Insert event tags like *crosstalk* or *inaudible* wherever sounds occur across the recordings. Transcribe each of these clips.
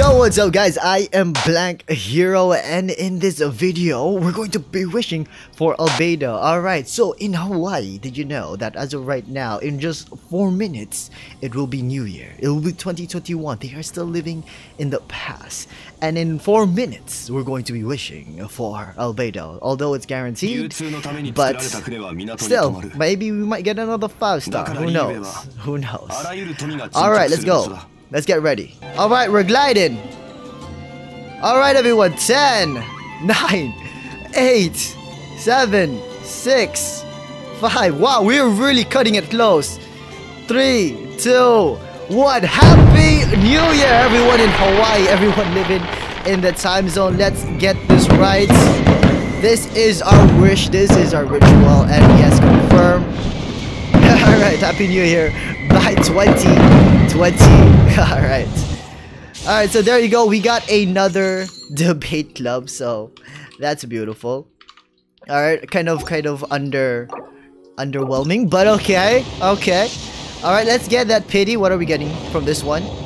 Yo, what's up guys? I am Blank Hero and in this video, we're going to be wishing for Albedo. Alright, so in Hawaii, did you know that as of right now, in just 4 minutes, it will be New Year. It will be 2021. They are still living in the past. And in 4 minutes, we're going to be wishing for Albedo. Although it's guaranteed, but still, maybe we might get another 5 star. Who knows? Who knows? Alright, let's go. Let's get ready. Alright, we're gliding. Alright, everyone. 10, *laughs* 9, 8, 7, 6, 5. Wow, we're really cutting it close. 3, 2, 1. Happy New Year, everyone in Hawaii. Everyone living in the time zone. Let's get this right. This is our wish. This is our ritual. And yes, confirm. *laughs* Alright, Happy New Year by 2020. *laughs* Alright. Alright, so there you go. We got another *laughs* debate club, so that's beautiful. Alright, kind of kind of under underwhelming, but okay. Okay. Alright, let's get that pity. What are we getting from this one? *laughs*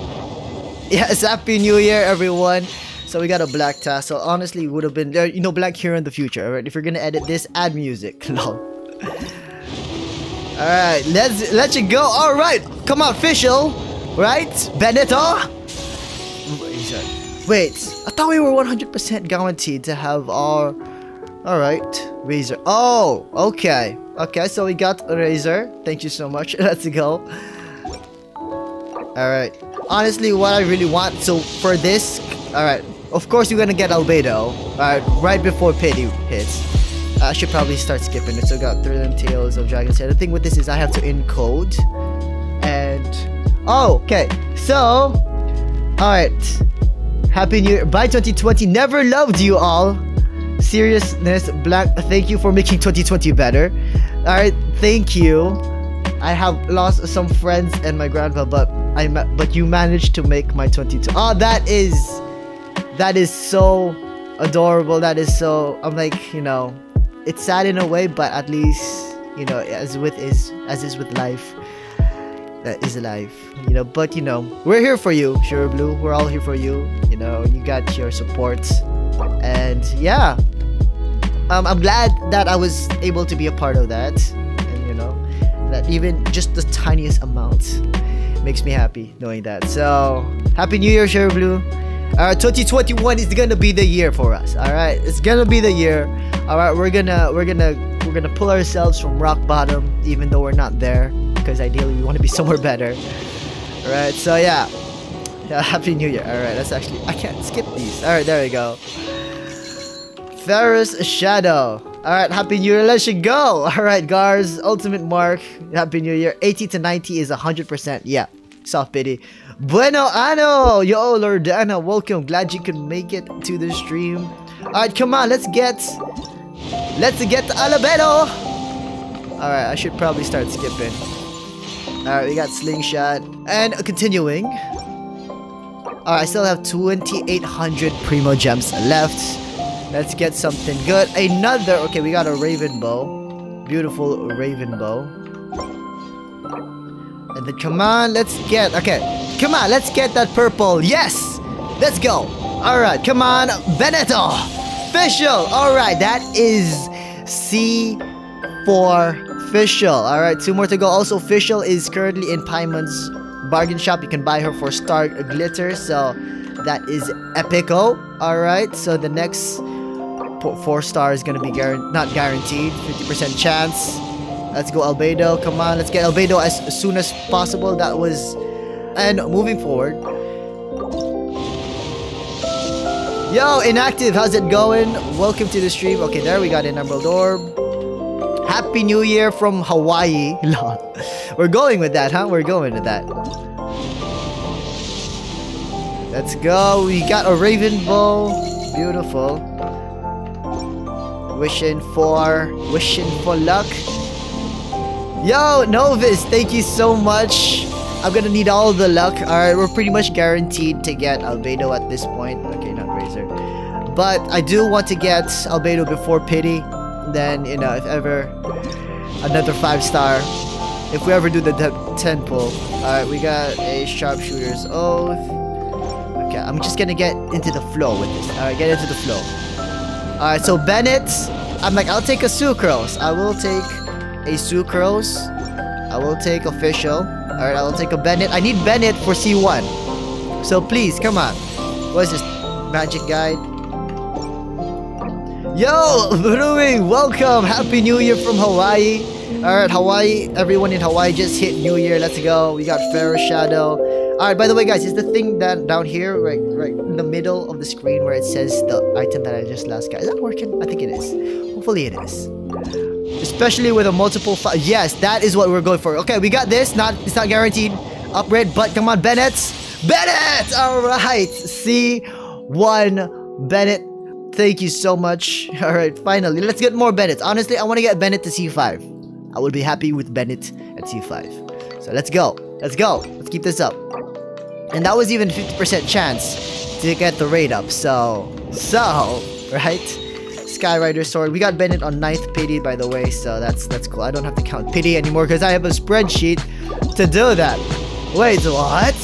Yes, Happy New Year, everyone. So we got a black tassel. Honestly, would have been, you know, black here in the future. Alright, if you're gonna edit this, add music. Alright, let's let you go. Alright, come on, Fischl. Right? Benetto? Wait, I thought we were 100% guaranteed to have our... Alright, Razor. Oh, okay. Okay, so we got Razor. Thank you so much. *laughs* Let's go. Alright. Honestly, what I really want, so for this... Alright, of course you're gonna get Albedo. Alright, right before Pity hits. I should probably start skipping it. So I got Thrilling Tales of Dragon's Head. The thing with this is I have to encode. And... Oh, okay. So... Alright. Happy New Year. Bye 2020. Never loved you all. Seriousness, Black, thank you for making 2020 better. Alright, thank you. I have lost some friends and my grandpa, but I but you managed to make my 22. Oh, that is that is so adorable. That is so I'm like, you know, it's sad in a way, but at least you know, as with is as is with life, that is life. You know, but you know, we're here for you, Sure Blue. We're all here for you. You know, you got your support, and yeah, um, I'm glad that I was able to be a part of that, and you know, that even just the tiniest amount makes me happy knowing that. So, happy New Year, Sure Blue. Uh, 2021 is gonna be the year for us. All right, it's gonna be the year. All right, we're gonna we're gonna we're gonna pull ourselves from rock bottom, even though we're not there, because ideally we want to be *laughs* somewhere better. All right, so yeah, yeah, happy New Year. All right, let's actually I can't skip these. All right, there we go. Ferrous Shadow. All right, happy New Year. Let's go. *laughs* All right, Gars, ultimate mark. Happy New Year. 80 to 90 is 100%. Yeah, soft pity. Bueno Ano! Yo, Lordana, welcome. Glad you could make it to the stream. Alright, come on, let's get... Let's get Albedo! Alright, I should probably start skipping. Alright, we got Slingshot. And continuing. Alright, I still have 2,800 Primo Gems left. Let's get something good. Another... Okay, we got a Raven Bow. Beautiful Raven Bow. And then come on, let's get... Okay, come on, let's get that purple. Yes! Let's go. Alright, come on. Veneto! Fischl! Alright, that is C4 Fischl. Alright, two more to go. Also, Fischl is currently in Paimon's bargain shop. You can buy her for Star Glitter. So, that is Epico. Alright, so the next four star is going to be not guaranteed. 50% chance. Let's go Albedo. Come on, let's get Albedo as soon as possible. That was... And moving forward. Yo, Inactive, how's it going? Welcome to the stream. Okay, there we got an Emerald Orb. Happy New Year from Hawaii. *laughs* We're going with that, huh? We're going with that. Let's go. We got a Raven Bow. Beautiful. Wishing for... Wishing for luck. Yo, Novus, thank you so much. I'm gonna need all the luck. Alright, we're pretty much guaranteed to get Albedo at this point. Okay, not Razor. But I do want to get Albedo before Pity. Then, you know, if ever another 5 star. If we ever do the 10 pull. Alright, we got a Sharpshooter's Oath. Okay, I'm just gonna get into the flow with this. Alright, get into the flow. Alright, so Bennett, I'm like, I'll take a sucrose. I will take a sucrose. I will take Fischl. Alright, I will take a Bennett. I need Bennett for C1. So please, come on. What is this? Magic guide? Yo, Brewing, welcome. Happy New Year from Hawaii. Alright, Hawaii, everyone in Hawaii just hit New Year. Let's go. We got Ferrous Shadow. Alright, by the way, guys, is the thing that down here, right, right in the middle of the screen where it says the item that I just last got, is that working? I think it is. Hopefully it is. Especially with a multiple Yes, that is what we're going for. Okay, we got this. Not It's not guaranteed upgrade, but come on, Bennett. Bennett! Alright, C1 Bennett. Thank you so much. *laughs* Alright, finally, let's get more Bennett. Honestly, I want to get Bennett to C5. I will be happy with Bennett at C5. So let's go. Let's go. Let's keep this up. And that was even 50% chance to get the rate up. So, so, right? Skyrider sword. We got Bennett on 9th pity, by the way, so that's that's cool. I don't have to count pity anymore because I have a spreadsheet to do that. Wait, what?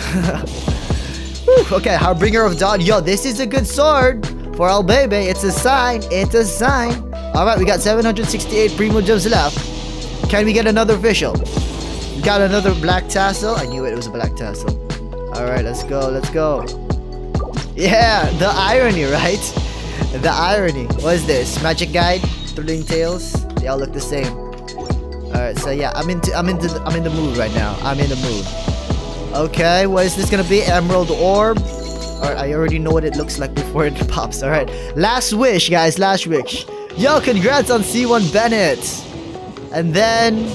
*laughs* okay, Harbinger of Dawn. Yo, this is a good sword for Al Baby. It's a sign. It's a sign. Alright, we got 768 Primogems left. Can we get another Fischl? Got another black tassel. I knew it, it was a black tassel. Alright, let's go, let's go. Yeah, the irony, right? The irony. What is this? Magic Guide? Thrilling Tales? They all look the same. Alright, so yeah, I'm into I'm into I'm in the mood right now. I'm in the mood. Okay, what is this gonna be? Emerald Orb? Alright, I already know what it looks like *laughs* before it pops. Alright. Last wish, guys, last wish. Yo, congrats on C1 Bennett. And then,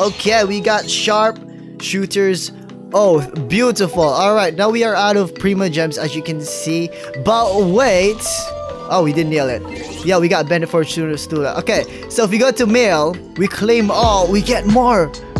okay, we got sharp shooters. Oh, beautiful. All right, now we are out of Prima Gems as you can see. But wait. Oh, we didn't nail it. Yeah, we got Bennett for shooters too. Okay, so if we go to mail, we claim all, we get more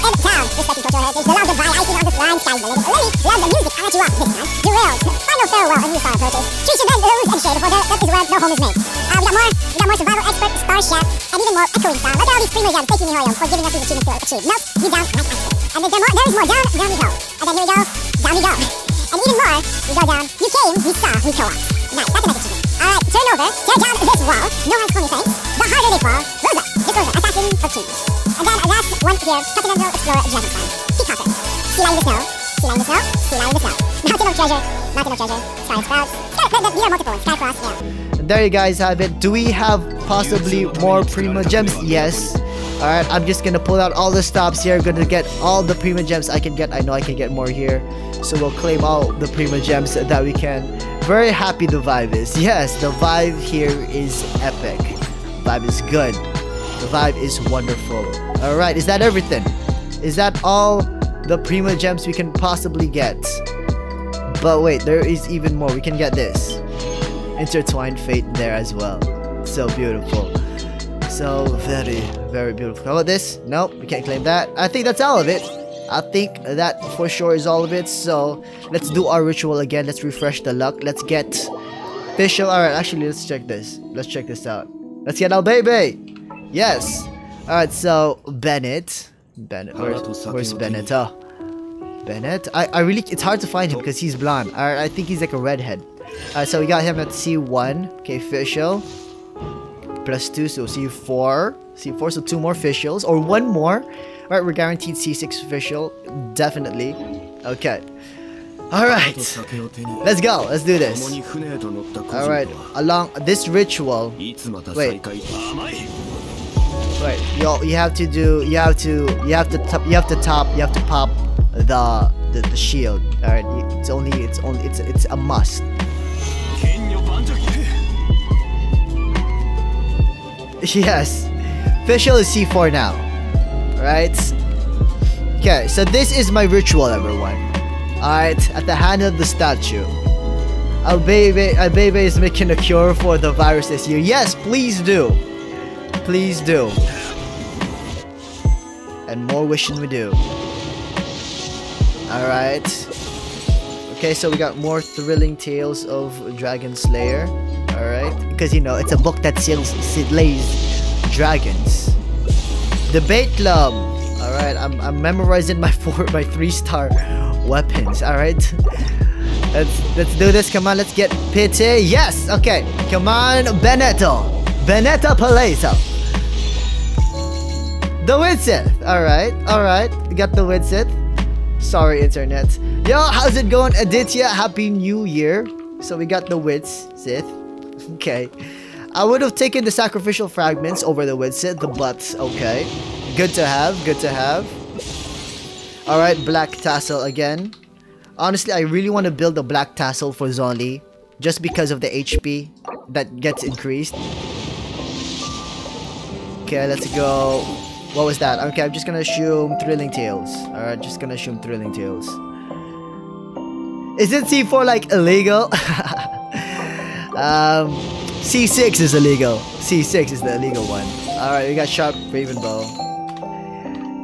And town. Respecting cultural heritage. The love divine. Icing on this line. Sky's the limit. Lily. Love the music. I'll let you off this time. Derailed. Final farewell. A new star approaches. Trees should then ooze and shade before there. That is where no home is made. Uh, we got more. We got more survival expert. Star chef. And even more echoing sound. Look at all these Primogems taking me home for giving us these achievements to achieve. Melt you down like ice cream. And then more, there is more. Down, down we go. And then here we go. Down we go. And even more, we go down. You came, we saw, we co-op. Nice, that's a nice achievement. Alright, turn over, tear down this wall. No one's calling thanks. The harder they fall, Rosa, Disclosure, Assassin of Kings. And then uh, last one here, Continental Explorer Dragonfly. Peacocker. Sea Lion the Snow. Sea Lion the Snow. Sea Lion the Snow. Mountain of Treasure. Mountain of Treasure. Sky. There you guys have it. Do we have possibly more Prima gems? Yes. Alright, I'm just gonna pull out all the stops here. Gonna get all the Prima gems I can get. I know I can get more here. So we'll claim all the Prima gems that we can. Very happy the vibe is. Yes, the vibe here is epic. Vibe is good. The vibe is wonderful. Alright, is that everything? Is that all the Prima gems we can possibly get? But wait, there is even more. We can get this. Intertwined Fate there as well. So beautiful. So very, very beautiful. How about this? Nope, we can't claim that. I think that's all of it. I think that for sure is all of it. So let's do our ritual again. Let's refresh the luck. Let's get Fischl. Alright, actually let's check this. Let's check this out. Let's get our baby. Yes. Alright, so Bennett. Bennett. Where's, where's Bennett? Oh. Bennett? I, I really it's hard to find him because he's blonde. Alright, I think he's like a redhead. Alright, so we got him at C1. Okay, Fischl plus 2, so C4. C4, so 2 more Fischls, or 1 more. Alright, we're guaranteed C6 Fischl. Definitely. Okay. Alright. Let's go. Let's do this. Alright. Along this ritual. Wait. Wait. You you have to do you have to you have to top you have to top you have to pop the the, the shield. Alright. It's only it's only it's it's a must. *laughs* Yes. Fischl is C4 now. Right? Okay, so this is my ritual, everyone. Alright, at the hand of the statue. Albebe, Albebe is making a cure for the virus this year. Yes, please do. Please do. And more wishing we do. Alright. Okay, so we got more thrilling tales of Dragon Slayer. Alright. Because you know, it's a book that slays, slays dragons. Debate Club. Alright, I'm, I'm memorizing my *laughs* four my three star weapons. Alright. Let's let's do this. Come on, let's get pity. Yes, okay. Come on, Benetto. Benetta Paleta. The Widsith. Alright, alright. Got the Widsith. Sorry, internet. Yo, how's it going, Aditya? Happy New Year. So we got the Wits, Sith. *laughs* Okay. I would have taken the sacrificial fragments over the Widsith, the butts, okay. Good to have, good to have. Alright, Black Tassel again. Honestly, I really want to build a Black Tassel for Zhongli. Just because of the HP that gets increased. Okay, let's go. What was that? Okay, I'm just gonna assume Thrilling Tales. Alright, just gonna assume Thrilling Tales. Is it C4 like illegal? *laughs* um, C6 is illegal. C6 is the illegal one. Alright, we got Sharp Raven Bow.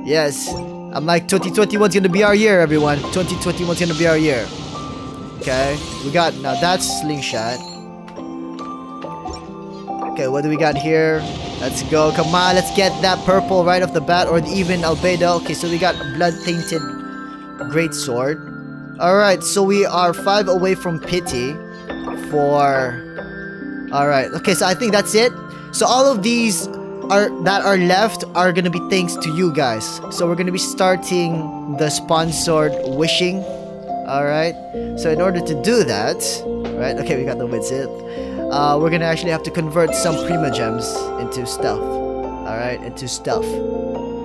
Yes, I'm like 2021's gonna be our year, everyone. 2021's gonna be our year. Okay, we got now that's Slingshot. Okay, what do we got here? Let's go. Come on, let's get that purple right off the bat, or even albedo. Okay, so we got blood tainted great sword. All right, so we are five away from pity. For all right. Okay, so I think that's it. So all of these are that are left are gonna be thanks to you guys. So we're gonna be starting the sponsored wishing. All right. So in order to do that, right? Okay, we got the wizard uh, we're gonna actually have to convert some Prima Gems into stuff. Alright, into stuff.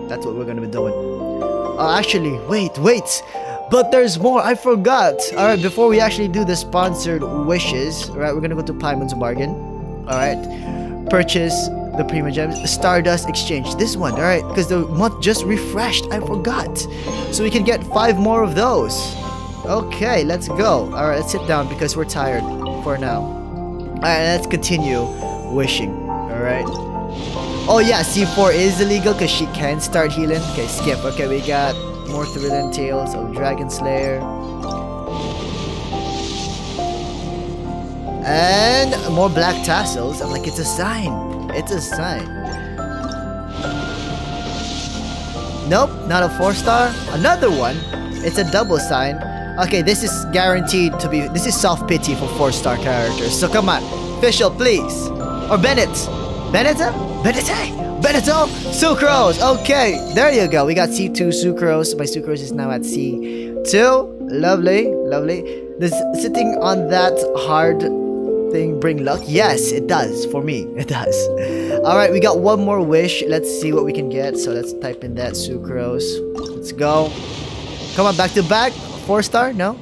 That's what we're gonna be doing. Uh, actually, wait, wait! But there's more, I forgot! Alright, before we actually do the sponsored wishes, alright, we're gonna go to Paimon's Bargain. Alright, purchase the Prima Gems, Stardust Exchange. This one, alright, because the month just refreshed, I forgot. So we can get five more of those. Okay, let's go. Alright, let's sit down because we're tired for now. Alright, let's continue wishing. Alright. Oh yeah, C4 is illegal because she can start healing. Okay, skip. Okay, we got more thrilling tales of Dragon Slayer. And more black tassels. I'm like, it's a sign. It's a sign. Nope, not a four star. Another one. It's a double sign. Okay, this is guaranteed to be. This is self pity for four star characters. So come on, Fischl, please. Or Bennett. Bennett? Bennett? Benetto? Sucrose! Okay, there you go. We got C2 Sucrose. My Sucrose is now at C2. Lovely, lovely. Does sitting on that hard thing bring luck? Yes, it does. For me, *laughs* it does. Alright, we got one more wish. Let's see what we can get. So let's type in that Sucrose. Let's go. Come on, back to back. Four star? No?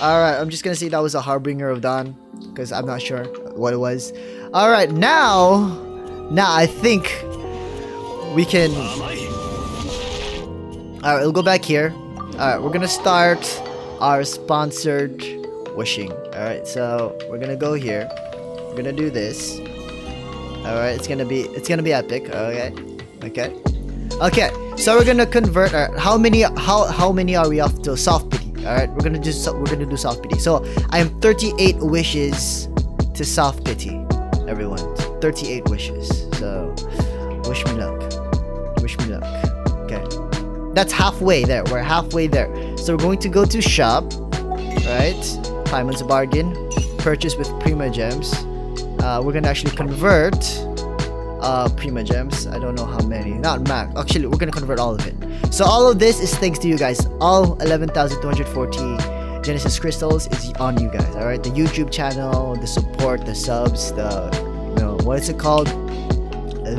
Alright, I'm just gonna say that was a Harbinger of Dawn. Because I'm not sure what it was. Alright, now... Now, I think... We can... Alright, we'll go back here. Alright, we're gonna start our sponsored wishing. Alright, so we're gonna go here. We're gonna do this. Alright, it's gonna be it's gonna be epic. Okay. Okay. Okay. So we're gonna convert our how many how how many are we off to soft pity? Alright, we're gonna do we're gonna do soft pity. So I am 38 wishes to soft pity. Everyone. 38 wishes. So wish me luck. Wish me luck. Okay. That's halfway there. We're halfway there. So we're going to go to shop. Right? Paimon's bargain. Purchase with Prima Gems. Uh, we're gonna actually convert uh, Prima Gems. I don't know how many. Not max. Actually, we're gonna convert all of it. So all of this is thanks to you guys. All 11,240 Genesis crystals is on you guys. All right, the YouTube channel, the support, the subs, the you know what is it called?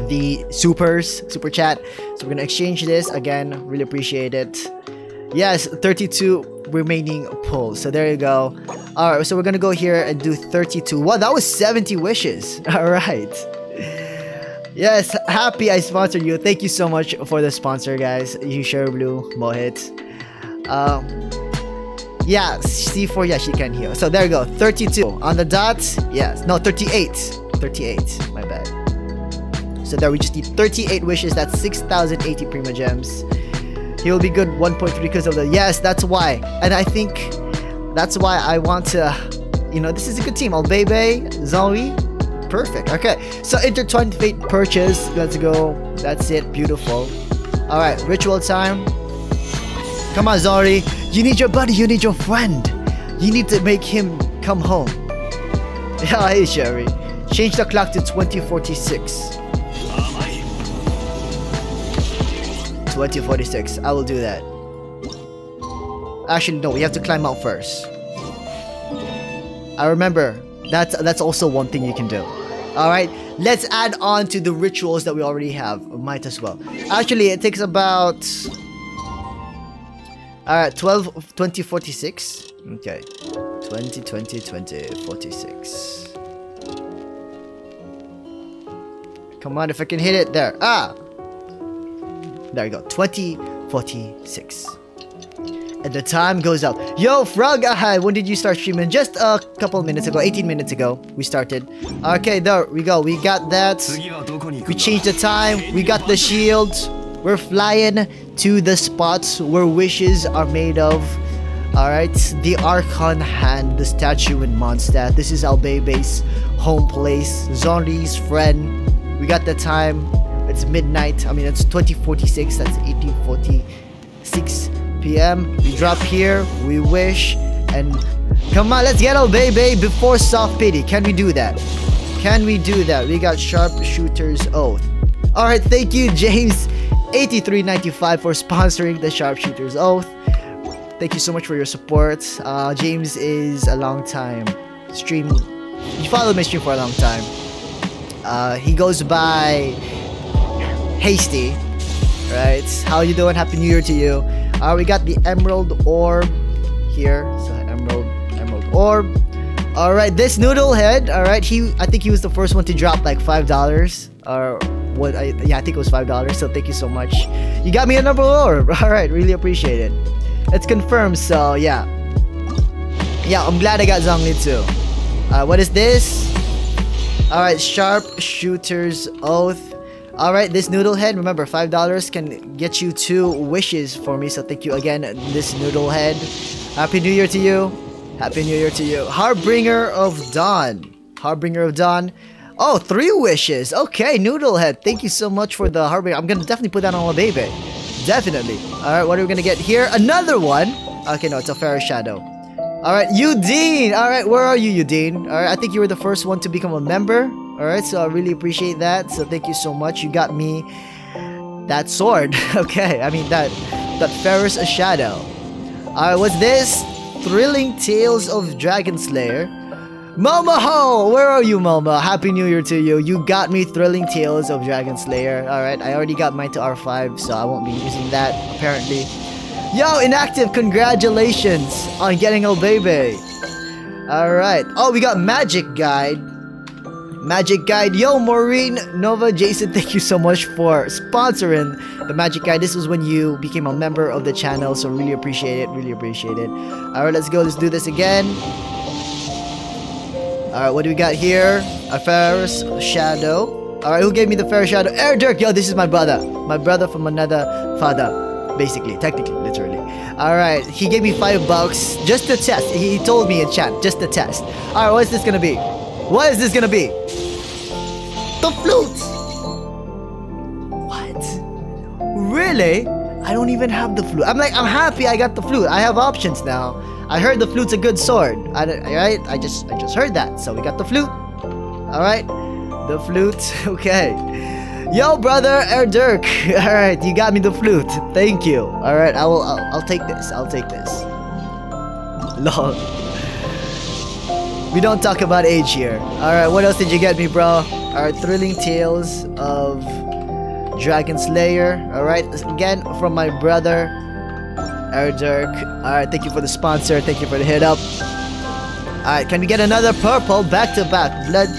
The supers, super chat. So we're gonna exchange this again. Really appreciate it. Yes, 32 remaining pulls. So there you go. All right, so we're gonna go here and do 32. Wow, that was 70 wishes. *laughs* All right. Yes, happy I sponsored you. Thank you so much for the sponsor, guys. You share blue, Mohit. Um, yeah, C4, yeah, she can heal. So there you go, 32 on the dot. Yes, no, 38. 38, my bad. So there we just need 38 wishes. That's 6,080 Prima Gems. He will be good 1.3 because of the yes. That's why, and I think that's why I want to. You know, this is a good team. Albebe, Zoe, perfect. Okay, so intertwined fate purchase. Let's go. That's it. Beautiful. All right, ritual time. Come on, Zhongli. You need your buddy. You need your friend. You need to make him come home. *laughs* Yeah, hey Sherry. Change the clock to 2046. 2046. I will do that. Actually, no. We have to climb out first. I remember. That's that's also one thing you can do. All right. Let's add on to the rituals that we already have. Might as well. Actually, it takes about. All right, 12, 20, 46. Okay. 20, 20, 20, 46. Come on, if I can hit it. There. Ah! There you go. 20, 46. And the time goes up. Yo, Frog, uh, hi. When did you start streaming? Just a couple minutes ago. 18 minutes ago, we started. Okay, there we go. We got that. We changed the time. We got the shield. We're flying to the spots where wishes are made of. Alright, the Archon Hand, the statue in Mondstadt. This is Albebe's home place. Zhongli's friend. We got the time. It's midnight. I mean, it's 2046. That's 1846 p.m. We drop here. We wish. And come on, let's get Albebe before soft pity. Can we do that? Can we do that? We got Sharpshooter's Oath. Alright, thank you, James8395 for sponsoring the Sharpshooter's Oath. Thank you so much for your support. Uh, James is a long time stream. You followed my stream for a long time. Uh, he goes by Hasty. Right? How you doing? Happy New Year to you. Uh, we got the Emerald Orb here. So Emerald, Emerald Orb. All right, this noodle head. All right, he. I think he was the first one to drop like five dollars or what? I, yeah, I think it was five dollars. So thank you so much. You got me a number orb. *laughs* All right, really appreciate it. It's confirmed. So yeah, yeah. I'm glad I got Zhongli too. Uh, what is this? All right, sharp shooter's oath. All right, this noodle head. Remember, five dollars can get you two wishes for me. So thank you again, this noodle head. Happy New Year to you. Happy New Year to you. Harbinger of Dawn. Harbinger of Dawn. Oh, three wishes. Okay, noodle head. Thank you so much for the Harbinger. I'm gonna definitely put that on my baby. Definitely. Alright, what are we gonna get here? Another one. Okay, no, it's a Fair Shadow. Alright, Udine. Alright, where are you, Udine? Alright, I think you were the first one to become a member. Alright, so I really appreciate that. So thank you so much. You got me that sword. *laughs* okay, I mean that that Ferris a Shadow. Alright, what's this? Thrilling Tales of Dragon Slayer. Momoho! Where are you, Momo? Happy New Year to you. You got me Thrilling Tales of Dragon Slayer. Alright, I already got mine to R5, so I won't be using that, apparently. Yo, Inactive, congratulations on getting Obebe. Alright. Oh, we got Magic Guide. Magic Guide. Yo, Maureen, Nova, Jason, thank you so much for sponsoring the Magic Guide. This was when you became a member of the channel, so really appreciate it. Really appreciate it. Alright, let's go. Let's do this again. Alright, what do we got here? A Ferrous Shadow. Alright, who gave me the Ferrous Shadow? Air Dirk! Yo, this is my brother. My brother from another father. Basically, technically, literally. Alright, he gave me five bucks just to test. He told me in chat, just to test. Alright, what is this gonna be? What is this gonna be? The flute! What? Really? I don't even have the flute. I'm like, I'm happy I got the flute. I have options now. I heard the flute's a good sword. I, right? I just I just heard that. So we got the flute. Alright. The flute. *laughs* Okay. Yo, brother, Air Dirk. *laughs* Alright, you got me the flute. Thank you. Alright, I will I'll, I'll take this. I'll take this. *laughs* Lol. We don't talk about age here. Alright, what else did you get me, bro? Alright, Thrilling Tales of Dragon Slayer. Alright, again from my brother, Erdirk. Alright, thank you for the sponsor. Thank you for the hit up. Alright, can we get another purple back to back? Blood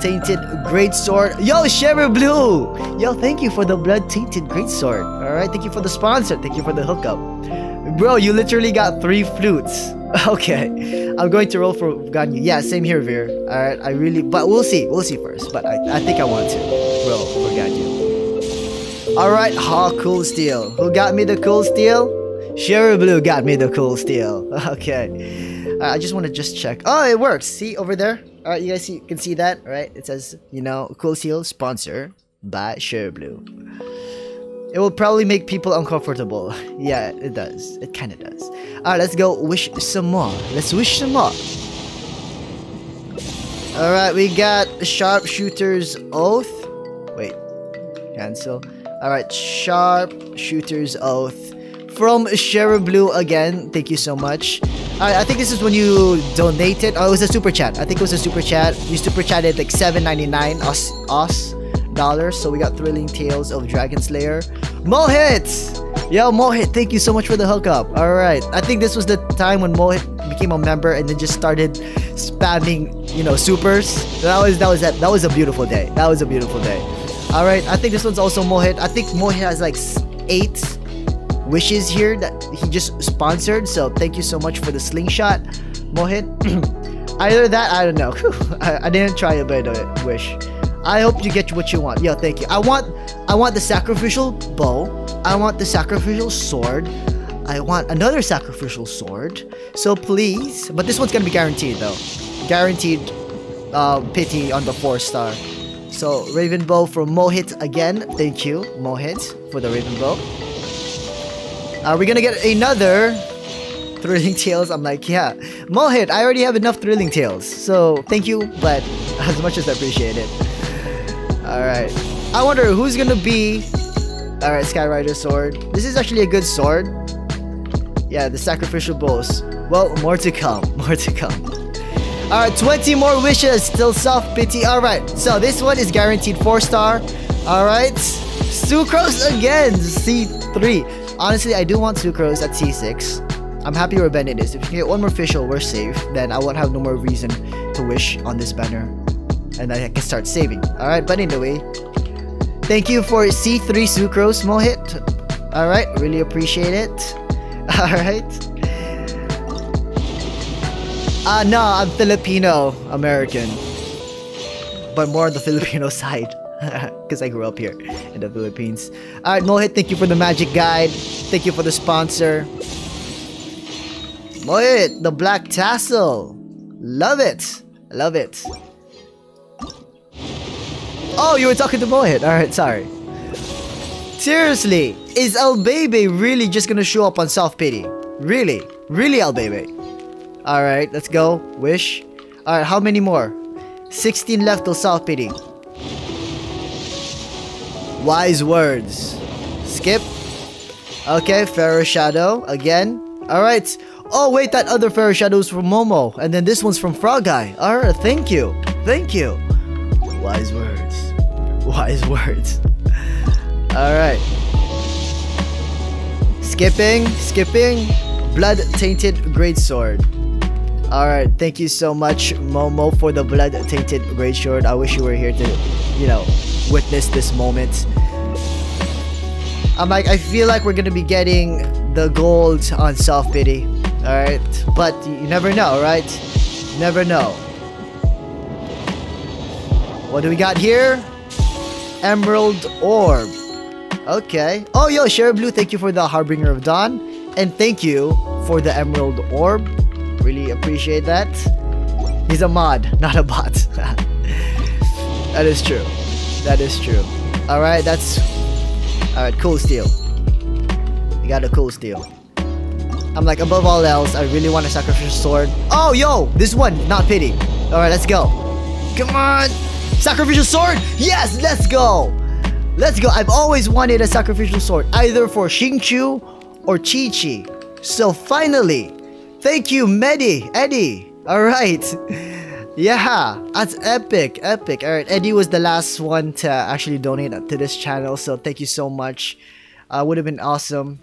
tainted great sword. Yo, Sherry Blue! Yo, thank you for the blood tainted great sword. Alright, thank you for the sponsor. Thank you for the hookup. Bro, you literally got three flutes. *laughs* Okay, I'm going to roll for Ganyu. Yeah, same here, Veer. Alright, I really, but we'll see. We'll see first. But I, I think I want to. bro, forgot you. Alright, ha, cool steel. Who got me the cool steel? Sherry Blue got me the cool steel. *laughs* Okay. I just want to just check. Oh, it works. See over there? Alright, you guys see, can see that, right? It says, you know, cool steel sponsor by Sherry Blue. It will probably make people uncomfortable. *laughs* yeah, it does. It kind of does. Alright, let's go wish some more. Let's wish some more. Alright, we got Sharpshooter's Oath. Wait, cancel. Alright, Sharpshooter's Oath. From Sheriff Blue again. Thank you so much. Alright, I think this is when you donated. Oh, it was a super chat. I think it was a super chat. You super chatted like 7.99 us, us dollars. So we got Thrilling Tales of Dragon Slayer. Mohit! Yo, Mohit, thank you so much for the hookup. Alright, I think this was the time when Mohit became a member and then just started spamming, you know, supers. That was that was that that was a beautiful day. That was a beautiful day. Alright, I think this one's also Mohit. I think Mohit has like eight wishes here that he just sponsored. So thank you so much for the slingshot, Mohit. *clears throat* Either that, I don't know. *laughs* I, I didn't try a better wish. I hope you get what you want. Yo, thank you. I want I want the sacrificial bow. I want the sacrificial sword. I want another sacrificial sword. So please, but this one's gonna be guaranteed though. Guaranteed uh, pity on the four star. So Raven Bow from Mohit again. Thank you, Mohit, for the Raven Bow. Are we gonna get another Thrilling Tales? I'm like, yeah. Mohit, I already have enough Thrilling Tales. So thank you, but *laughs* as much as I appreciate it. Alright. I wonder who's gonna be... Alright, Sky Skyrider Sword. This is actually a good sword. Yeah, the Sacrificial Bows. Well, more to come. *laughs* More to come. Alright, 20 more wishes. Still soft pity. Alright, so this one is guaranteed 4 star. Alright. Sucrose again. C3. Honestly, I do want Sucrose at C6. I'm happy where Bennett is. If we get one more Fischl, we're safe. Then I won't have no more reason to wish on this banner and I can start saving. Alright, but anyway, thank you for C3 Sucrose Mohit. Alright, really appreciate it. *laughs* Alright. Ah, uh, no, I'm Filipino American. But more on the *laughs* Filipino side. *laughs* Because I grew up here in the Philippines. Alright, Mohit, thank you for the magic guide. Thank you for the sponsor. Mohit, the black tassel. Love it. Love it. Oh, you were talking to Mohit. Alright, sorry. Seriously, is Albaby really just gonna show up on Soft Pity? Really? Really, Albaby? Alright, let's go. Wish. Alright, how many more? 16 left till Soft Pity. Wise words. Skip. Okay, Ferrous Shadow again. Alright. Oh, wait, that other Ferrous Shadow is from Momo. And then this one's from Frog Guy. Alright, thank you. Thank you. Wise words. Wise words. Alright. Skipping, skipping. Blood tainted greatsword. Alright, thank you so much, Momo, for the blood tainted greatsword. I wish you were here to, you know, witness this moment. I'm like, I feel like we're gonna be getting the gold on Soft Pity. Alright, but you never know, right? Never know. What do we got here? Emerald Orb. Okay. Oh, yo, Sheriff Blue, thank you for the Harbinger of Dawn. And thank you for the Emerald Orb. Really appreciate that. He's a mod, *laughs* not a bot. *laughs* that is true. That is true. Alright, that's... Alright, cool steel. We got a cool steel. I'm like, above all else, I really want a sacrificial sword. Oh, yo! This one, not pity. Alright, let's go. Come on! Sacrificial sword? Yes, let's go! Let's go. I've always wanted a sacrificial sword, either for Xingqiu or Qiqi. So finally, thank you, Medi, Eddie. Alright. *laughs* Yeah, that's epic, epic. Alright, Eddie was the last one to actually donate to this channel, so thank you so much. Uh, would have been awesome.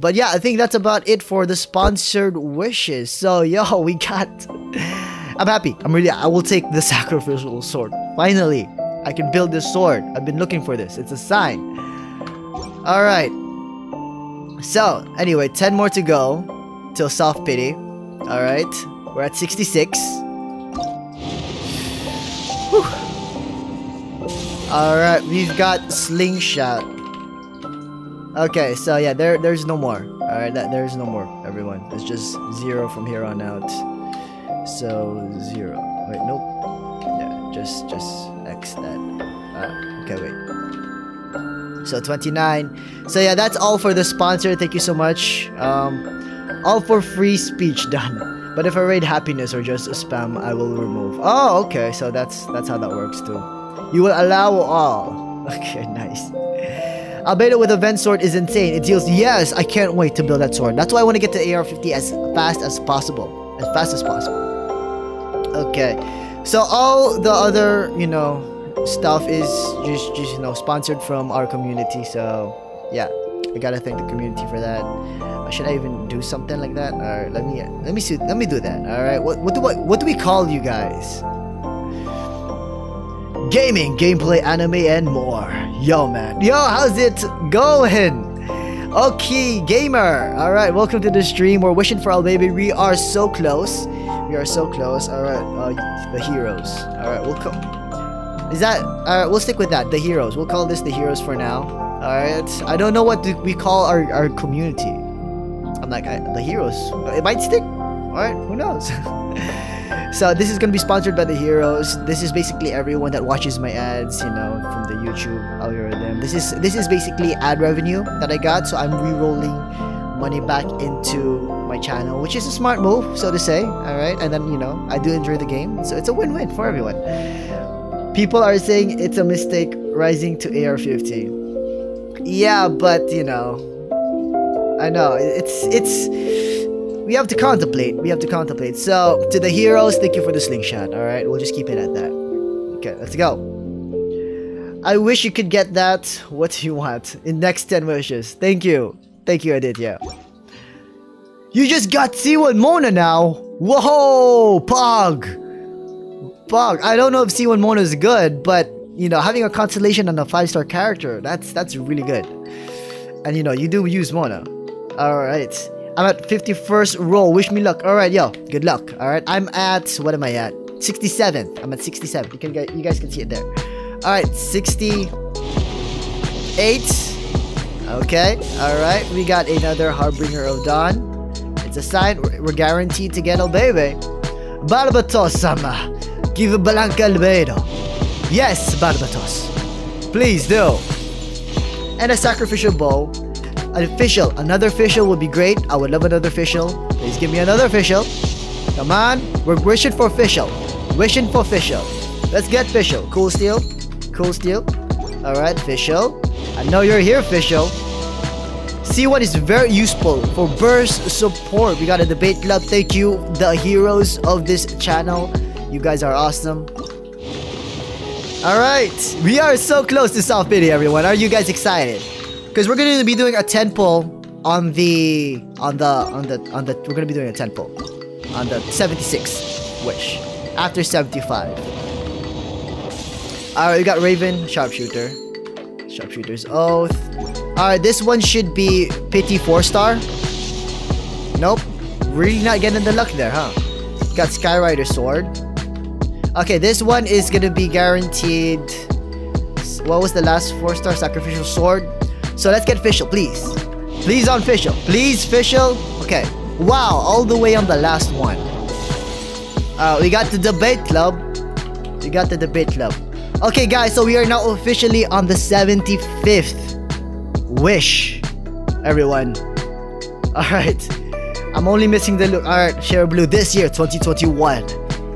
But yeah, I think that's about it for the sponsored wishes. So, *laughs* yo, we got... *laughs* I'm happy. I'm really... I will take the sacrificial sword. Finally, I can build this sword. I've been looking for this. It's a sign. Alright. So, anyway, 10 more to go till Soft Pity. Alright. We're at 66. Alright, we've got slingshot. Okay, so yeah, there there's no more. Alright, that there's no more, everyone. It's just zero from here on out. So zero. Wait, nope. Just just X that. Uh, okay, wait. So 29. So yeah, that's all for the sponsor. Thank you so much. Um, all for free speech *laughs* done. But if I raid happiness or just a spam, I will remove. Oh, okay. So that's that's how that works too. You will allow all. *laughs* Okay, nice. Albedo with a vent sword is insane. It deals. Yes, I can't wait to build that sword. That's why I want to get to AR-50 as fast as possible. As fast as possible. Okay. So all the other, you know, stuff is just, just you know, sponsored from our community. So yeah, I gotta thank the community for that. Uh, Should I even do something like that? Right, let me let me see. Let me do that. All right. What what do what, what do we call you guys? gaming, gameplay, anime, and more. Yo, man. Yo, how's it going? Okay, gamer. All right, welcome to the stream. We're wishing for our baby. We are so close. Are so close. All right, uh, the heroes. All right, we'll come. Is that? All right, we'll stick with that. The heroes. We'll call this the heroes for now. All right. I don't know what we call our our community. I'm like I, the heroes. It might stick. All right, who knows? *laughs* So this is gonna be sponsored by the heroes. This is basically everyone that watches my ads, you know, from the YouTube algorithm. This is this is basically ad revenue that I got, so I'm re-rolling money back into my channel, which is a smart move, so to say. All right, and then you know I do enjoy the game, so it's a win-win for everyone. People are saying it's a mistake rising to AR-50. Yeah, but you know, I know it's it's we have to contemplate. We have to contemplate. So, to the heroes, thank you for the slingshot. All right, we'll just keep it at that. Okay, let's go. I wish you could get that. What do you want? In next 10 wishes. Thank you. Thank you, Aditya. You just got C1 Mona now. Whoa, Pog. Pog. I don't know if C1 Mona is good, but you know, having a constellation on a five-star character, that's that's really good. And you know, you do use Mona. All right. I'm at 51st roll. Wish me luck. All right, yo. Good luck. All right. I'm at what am I at? 67th. I'm at 67. You can get you guys can see it there. All right, 68. Okay. All right. We got another Harbinger of Dawn. It's a sign we're, guaranteed to get a baby. Barbatos sama. Give Blanca Albedo. Yes, Barbatos. Please do. And a sacrificial bow an Fischl. Another Fischl would be great. I would love another Fischl. Please give me another Fischl. Come on. We're wishing for Fischl. Wishing for Fischl. Let's get Fischl. Cool steel. Cool steel. Alright, Fischl. I know you're here, Fischl. C1 is very useful for burst support. We got a debate club. Thank you, the heroes of this channel. You guys are awesome. Alright, we are so close to Soft Pity, everyone. Are you guys excited? because we're gonna be doing a 10 pull on the on the on the on the we're gonna be doing a 10 pull on the 76 wish after 75 all right we got raven sharpshooter sharpshooter's oath right this one should be pity four star nope really not getting the luck there huh got skyrider sword okay this one is gonna be guaranteed what was the last four star sacrificial sword so let's get Fischl, please. Please on Fischl. Please Fischl. Okay. Wow, all the way on the last one. Uh, we got the debate club. We got the debate club. Okay, guys, so we are now officially on the 75th wish. Everyone. Alright. I'm only missing Diluc. Alright, share blue this year, 2021.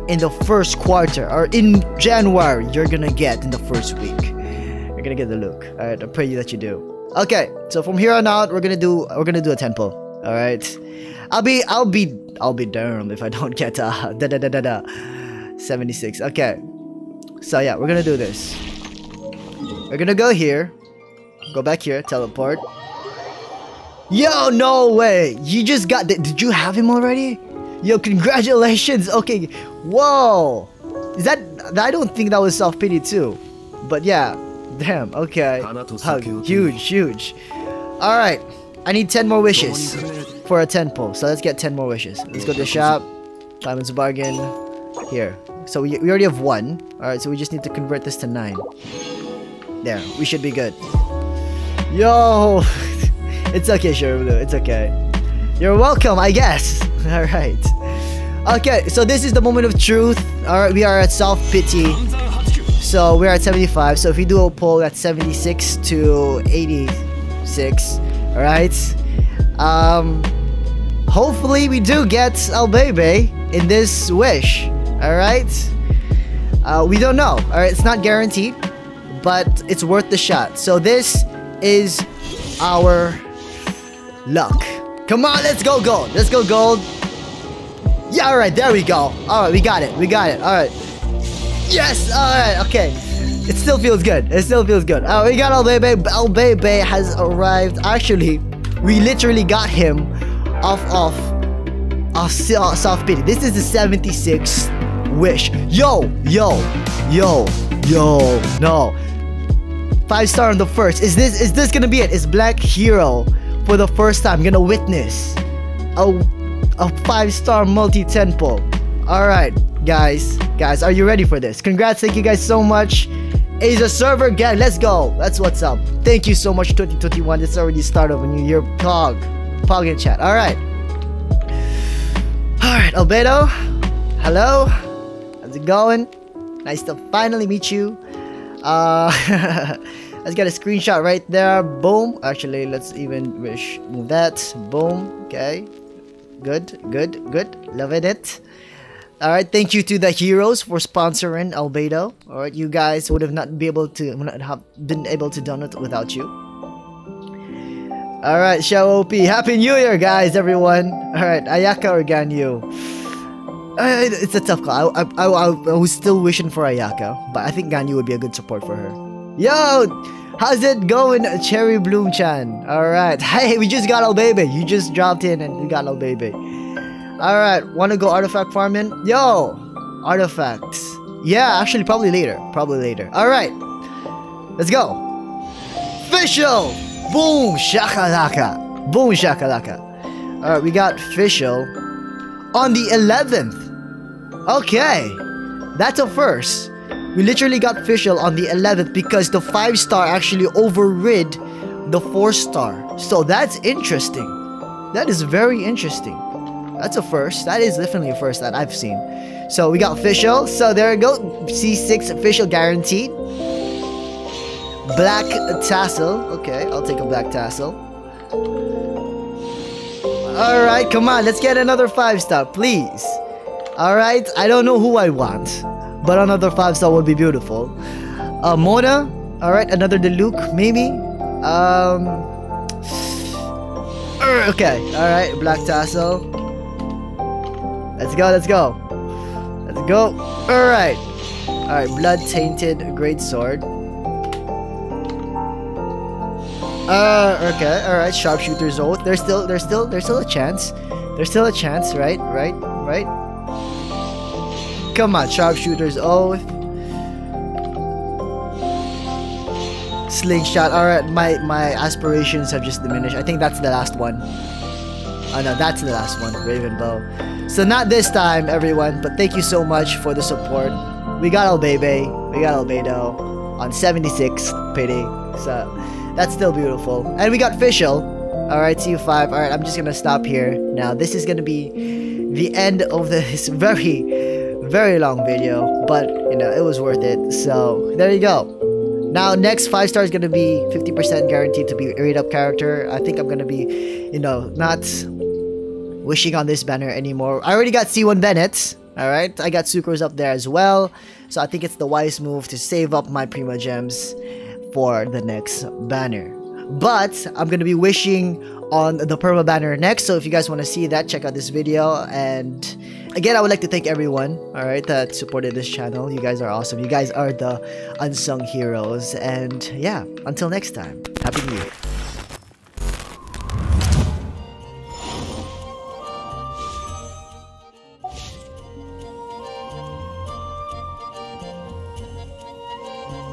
In the first quarter, or in January, you're gonna get in the first week. You're gonna get Diluc. Alright, I pray you that you do. Okay, so from here on out, we're gonna do we're gonna do a tempo. All right, I'll be I'll be I'll be damned if I don't get uh *laughs* da da da da da 76. Okay, so yeah, we're gonna do this. We're gonna go here, go back here, teleport. Yo, no way! You just got that? Did you have him already? Yo, congratulations! *laughs* Okay, whoa! Is that? I don't think that was self pity too, but yeah, Damn, okay. Hug. Huge, huge. Alright. I need 10 more wishes for a 10 pull. So let's get 10 more wishes. Let's go to the shop. Paimon's bargain. Here. So we, we already have one. Alright, so we just need to convert this to 9. There, we should be good. Yo! *laughs* it's okay, Blue. It's okay. You're welcome, I guess. *laughs* Alright. Okay, so this is the moment of truth. Alright, we are at Soft Pity. So we're at 75. So if we do a poll that's 76 to 86, alright. Um hopefully we do get Albebe in this wish. Alright? Uh, we don't know. Alright, it's not guaranteed, but it's worth the shot. So this is our luck. Come on, let's go gold. Let's go gold. Yeah, alright, there we go. Alright, we got it. We got it. Alright. Yes! Alright, okay. It still feels good. It still feels good. Uh, we got Albebe. Albebe has arrived. Actually, we literally got him off off uh, Soft Pity. This is the 76th wish. Yo, yo, yo, yo, no. Five star on the first. Is this is this gonna be it? Is Blank Hero for the first time gonna witness a a five star multi tempo? Alright, guys, guys, are you ready for this? Congrats, thank you guys so much. Asia server gang, let's go. That's what's up. Thank you so much, 2021. It's already start of a new year. Pog. Pog in chat. Alright. Alright, Albedo. Hello. How's it going? Nice to finally meet you. Uh, *laughs* let's get a screenshot right there. Boom. Actually, let's even wish move that. Boom. Okay. Good. Good. Good. Loving it. All right, thank you to the heroes for sponsoring Albedo. All right, you guys would have not able to would not have been able to done it without you. All right, Shao OP, happy New Year, guys, everyone. All right, Ayaka or Ganyu. Uh, it's a tough call. I, I, I, I, was still wishing for Ayaka, but I think Ganyu would be a good support for her. Yo, how's it going, Cherry Bloom Chan? All right, *laughs* hey, we just got our baby. You just dropped in and we got baby. All right, want to go artifact farming? Yo, artifacts. Yeah, actually, probably later. Probably later. All right, let's go. Official. Boom shakalaka. Boom shakalaka. All right, we got Fischl on the 11th. Okay, that's a first. We literally got Fischl on the 11th because the 5 star actually overrid the 4 star. So that's interesting. That is very interesting. That's a first. That is definitely a first that I've seen. So we got Fischl. So there we go. C6 Fischl guaranteed. Black tassel. Okay, I'll take a black tassel. Alright, come on. Let's get another 5 star, please. Alright, I don't know who I want, but another 5 star would be beautiful. Uh, Mona, alright, another Diluc, maybe. Um, okay, alright, Black Tassel. Let's go, let's go. Let's go. Alright. Alright, Blood Tainted Great Sword. Uh, okay, alright, Sharpshooter's Oath. There's still, there's still, there's still a chance. There's still a chance, right? Right? Right? Come on, Sharpshooter's Oath. Slingshot. Alright, my, my aspirations have just diminished. I think that's the last one. Oh no, that's the last one. Raven Bow. So not this time, everyone, but thank you so much for the support. We got Albebe. We got Albedo on 76 pity. So that's still beautiful. And we got Fischl. Alright, CU5. Alright, I'm just gonna stop here. Now, this is gonna be the end of this *laughs* very very long video, but you know, it was worth it. So there you go. Now, next 5 star is to be 50% guaranteed to be rate up character. I think I'm to be, you know, not wishing on this banner anymore. I already got C1 Bennett. Alright, I got Sucrose up there as well. So I think it's the wise move to save up my Primogems for the next banner. But I'm to be wishing on the Perma banner next. So if you guys want to see that, check out this video. And again, I would like to thank everyone, all right, that supported this channel. You guys are awesome. You guys are the unsung heroes. And yeah, until next time, Happy New Year.